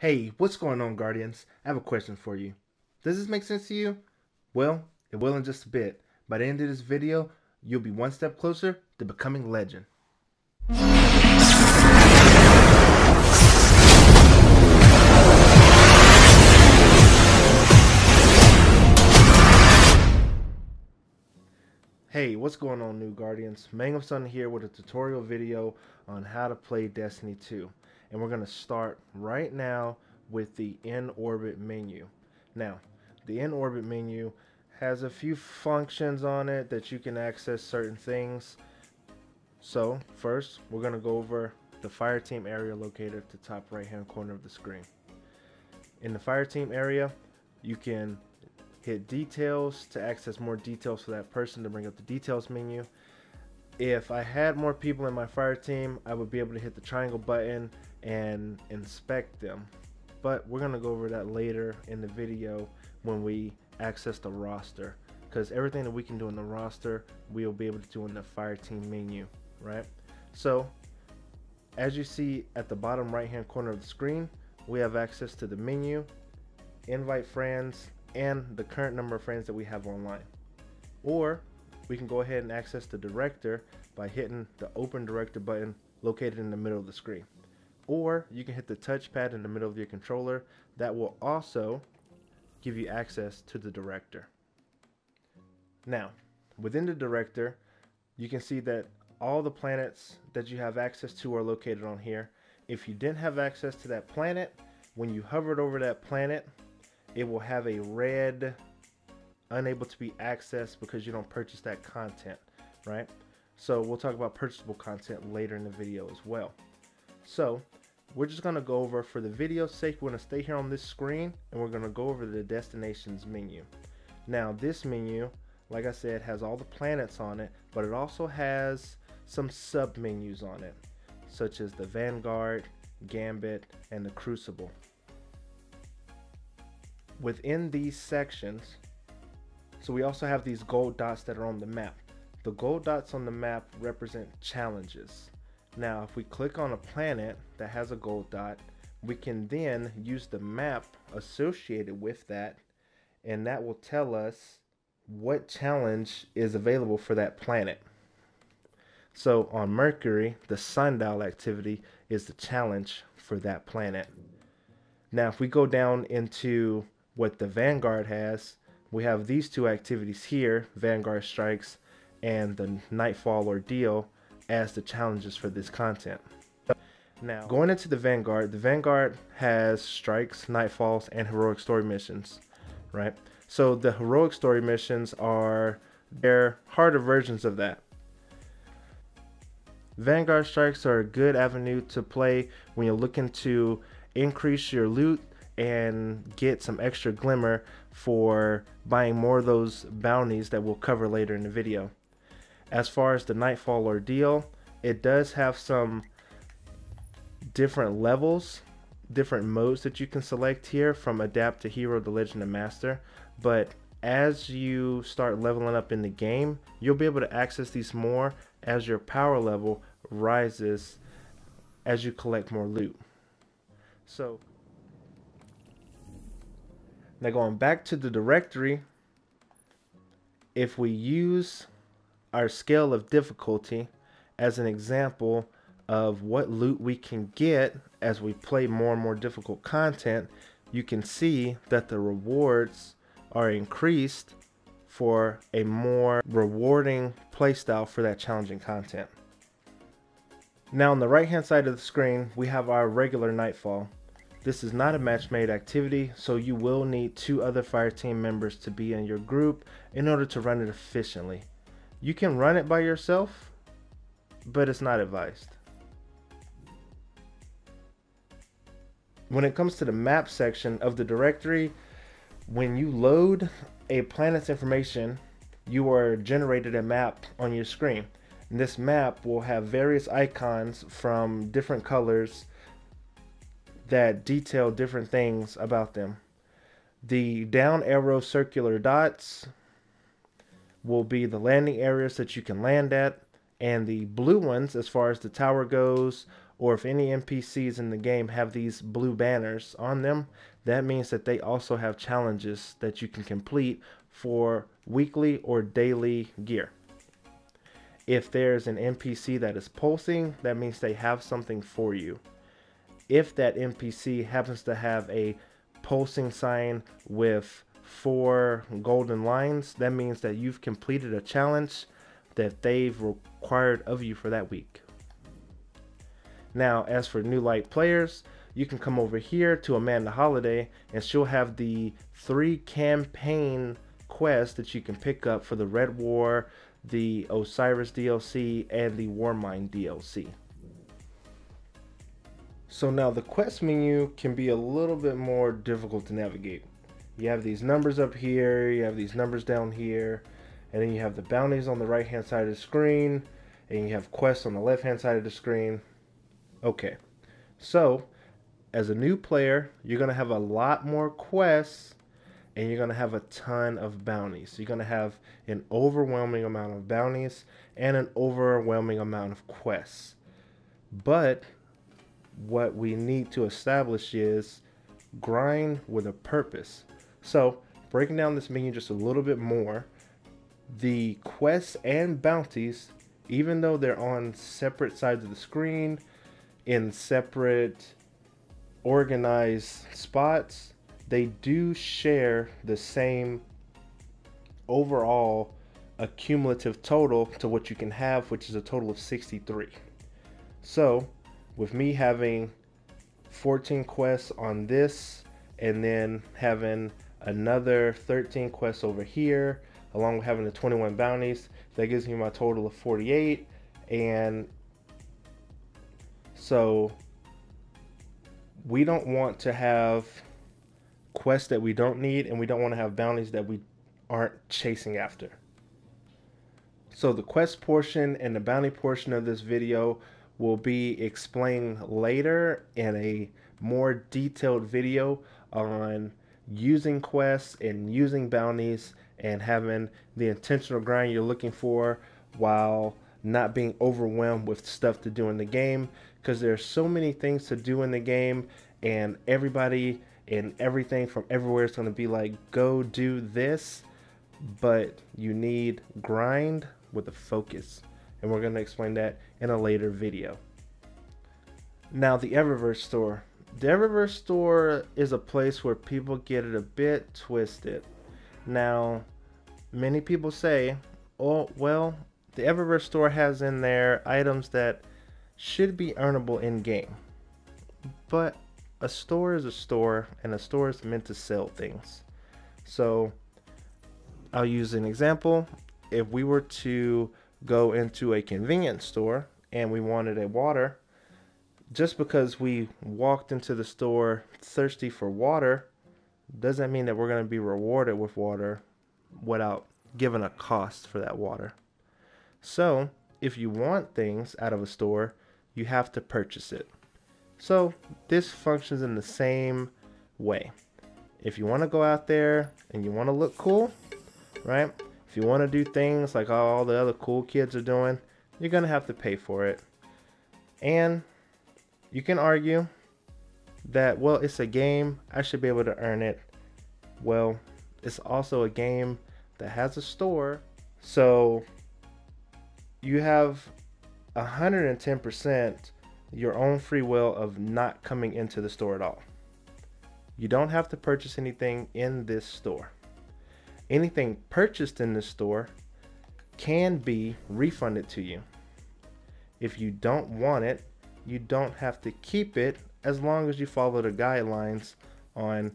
Hey, what's going on, Guardians? I have a question for you. Does this make sense to you? Well, it will in just a bit. By the end of this video, you'll be one step closer to becoming legend. Hey, what's going on, new Guardians? Mangumson here with a tutorial video on how to play Destiny 2. And we're going to start right now with the in orbit menu. Now, the in orbit menu has a few functions on it that you can access certain things. So, first, we're going to go over the fire team area located at the top right hand corner of the screen. In the fire team area, you can hit details to access more details for that person to bring up the details menu. If I had more people in my fire team, I would be able to hit the triangle button and inspect them. But we're to go over that later in the video when we access the roster. Because everything that we can do in the roster, we'll be able to do in the fire team menu, right? So, as you see at the bottom right hand corner of the screen, we have access to the menu, invite friends, and the current number of friends that we have online. Or we can go ahead and access the director by hitting the open director button located in the middle of the screen. Or you can hit the touchpad in the middle of your controller that will also give you access to the director. Now, within the director, you can see that all the planets that you have access to are located on here. If you didn't have access to that planet, when you hovered over that planet, it will have a red unable to be accessed because you don't purchase that content, right? So we'll talk about purchasable content later in the video as well. So we're just gonna go over, for the video's sake, we're gonna stay here on this screen and we're gonna go over the destinations menu. Now this menu, like I said, has all the planets on it, but it also has some sub menus on it, such as the Vanguard, Gambit, and the Crucible within these sections, so we also have these gold dots that are on the map. The gold dots on the map represent challenges. Now, if we click on a planet that has a gold dot, we can then use the map associated with that, and that will tell us what challenge is available for that planet. So on Mercury, the sundial activity is the challenge for that planet. Now, if we go down into what the Vanguard has, we have these two activities here, Vanguard Strikes and the Nightfall Ordeal, as the challenges for this content. Now, going into the Vanguard, the Vanguard has strikes, nightfalls, and heroic story missions, right? So the heroic story missions are they're harder versions of that. Vanguard strikes are a good avenue to play when you're looking to increase your loot and get some extra glimmer for buying more of those bounties that we'll cover later in the video. As far as the Nightfall Ordeal, it does have some different levels, different modes that you can select here from Adept to Hero to Legend and Master. But as you start leveling up in the game, you'll be able to access these more as your power level rises as you collect more loot. So now going back to the directory, if we use our scale of difficulty as an example of what loot we can get as we play more and more difficult content, you can see that the rewards are increased for a more rewarding playstyle for that challenging content. Now on the right hand side of the screen, we have our regular Nightfall. This is not a match made activity, so you will need two other fire team members to be in your group in order to run it efficiently. You can run it by yourself, but it's not advised. When it comes to the map section of the directory, when you load a planet's information, you are generated a map on your screen. And this map will have various icons from different colors that detail different things about them. The down arrow circular dots will be the landing areas that you can land at, and the blue ones, as far as the tower goes, or if any NPCs in the game have these blue banners on them, that means that they also have challenges that you can complete for weekly or daily gear. If there's an NPC that is pulsing, that means they have something for you. If that NPC happens to have a pulsing sign with four golden lines, that means that you've completed a challenge that they've required of you for that week. Now, as for new light players, you can come over here to Amanda Holliday and she'll have the three campaign quests that you can pick up for the Red War, the Osiris DLC, and the Warmind DLC. So now the quest menu can be a little bit more difficult to navigate. You have these numbers up here, you have these numbers down here, and then you have the bounties on the right hand side of the screen, and you have quests on the left hand side of the screen. Okay, so as a new player, you're going to have a lot more quests and you're going to have a ton of bounties. You're going to have an overwhelming amount of bounties and an overwhelming amount of quests. But what we need to establish is grind with a purpose. So, breaking down this menu just a little bit more, the quests and bounties, even though they're on separate sides of the screen, in separate organized spots, they do share the same overall accumulative total to what you can have, which is a total of 63. So, with me having 14 quests on this, and then having another 13 quests over here, along with having the 21 bounties, that gives me my total of 48. And so we don't want to have quests that we don't need, and we don't want to have bounties that we aren't chasing after. So the quest portion and the bounty portion of this video will be explained later in a more detailed video on using quests and using bounties and having the intentional grind you're looking for while not being overwhelmed with stuff to do in the game. Because there's so many things to do in the game and everybody and everything from everywhere is going to be like go do this but you need grind with a focus and we're going to explain that in a later video now the eververse store the eververse store is a place where people get it a bit twisted now many people say oh well the eververse store has in there items that should be earnable in game. But a store is a store, and a store is meant to sell things. So I'll use an example. If we were to go into a convenience store and we wanted a water, just because we walked into the store thirsty for water doesn't mean that we're going to be rewarded with water without giving a cost for that water. So, if you want things out of a store, you have to purchase it. So this functions in the same way. If you want to go out there and you want to look cool, right? If you want to do things like all the other cool kids are doing, you're going to have to pay for it. And you can argue that, well, it's a game, I should be able to earn it. Well, it's also a game that has a store. So you have 110% your own free will of not coming into the store at all. You don't have to purchase anything in this store. Anything purchased in this store can be refunded to you. If you don't want it, you don't have to keep it as long as you follow the guidelines on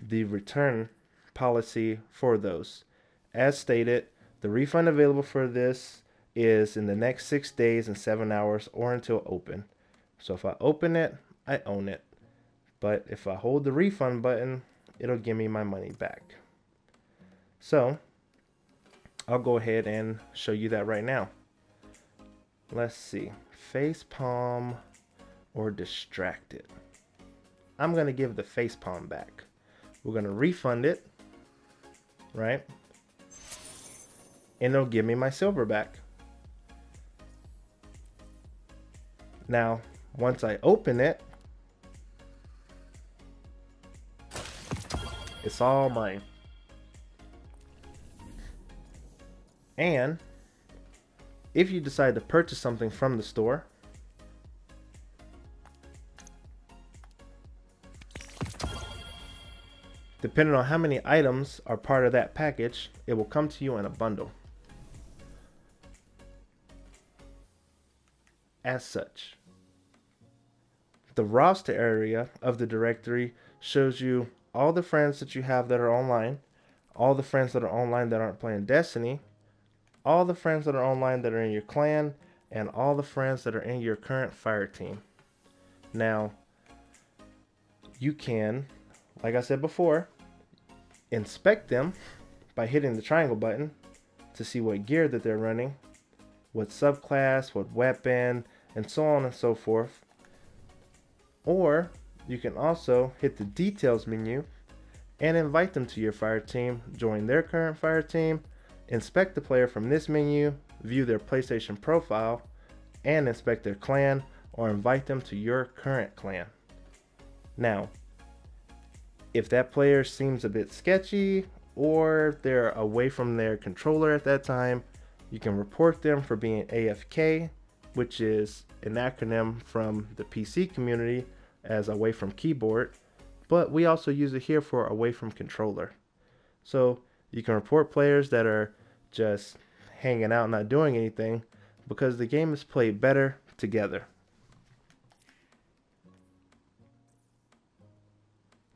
the return policy for those. As stated, the refund available for this is in the next six days and seven hours or until open. So if I open it, I own it. But if I hold the refund button, it'll give me my money back. So I'll go ahead and show you that right now. Let's see, face palm or distracted. I'm gonna give the face palm back. We're gonna refund it, right? And it'll give me my silver back. Now, once I open it, it's all mine. And if you decide to purchase something from the store, depending on how many items are part of that package, it will come to you in a bundle. As such, the roster area of the directory shows you all the friends that you have that are online, all the friends that are online that aren't playing Destiny, all the friends that are online that are in your clan, and all the friends that are in your current fire team. Now, you can, like I said before, inspect them by hitting the triangle button to see what gear that they're running, what subclass, what weapon, and so on and so forth. Or you can also hit the details menu and invite them to your fire team, join their current fire team, Inspect the player from this menu, view their PlayStation profile, and inspect their clan or invite them to your current clan. Now, if that player seems a bit sketchy or they're away from their controller at that time, you can report them for being AFK, which is an acronym from the PC community as away from keyboard, but we also use it here for away from controller. So you can report players that are just hanging out, not doing anything, because the game is played better together.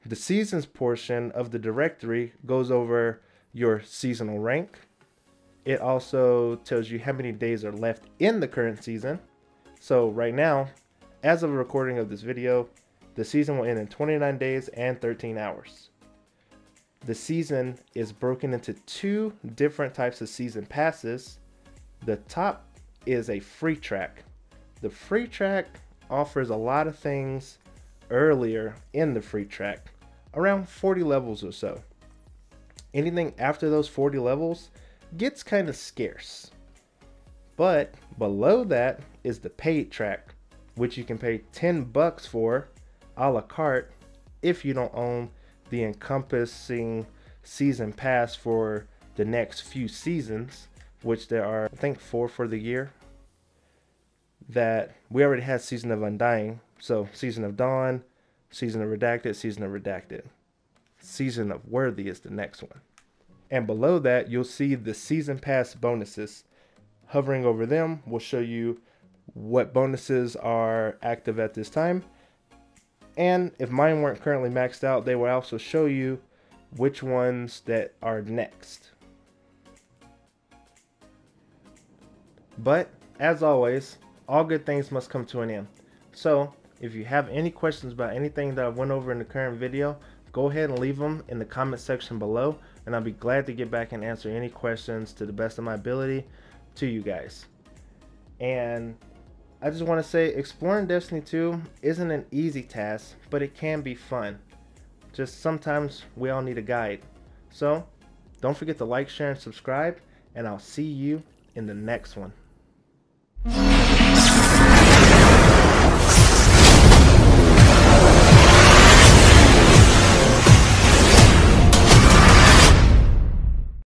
The seasons portion of the directory goes over your seasonal rank. It also tells you how many days are left in the current season. So right now, as of a recording of this video, the season will end in 29 days and 13 hours the season is broken into two different types of season passes. The top is a free track. The free track offers a lot of things earlier in the free track, around 40 levels or so. Anything after those 40 levels gets kind of scarce. But below that is the paid track, which you can pay 10 bucks for a la carte if you don't own the encompassing season pass for the next few seasons, which there are, I think, four for the year. That we already had Season of Undying, so Season of Dawn, Season of Redacted, Season of Redacted. Season of Worthy is the next one. And below that, you'll see the Season Pass bonuses. Hovering over them will show you what bonuses are active at this time and if mine weren't currently maxed out, they will also show you which ones that are next. But as always, all good things must come to an end. So if you have any questions about anything that I went over in the current video, go ahead and leave them in the comment section below and I'll be glad to get back and answer any questions to the best of my ability to you guys. And I just want to say exploring Destiny 2 isn't an easy task, but it can be fun. Just sometimes we all need a guide. So, don't forget to like, share, and subscribe, and I'll see you in the next one.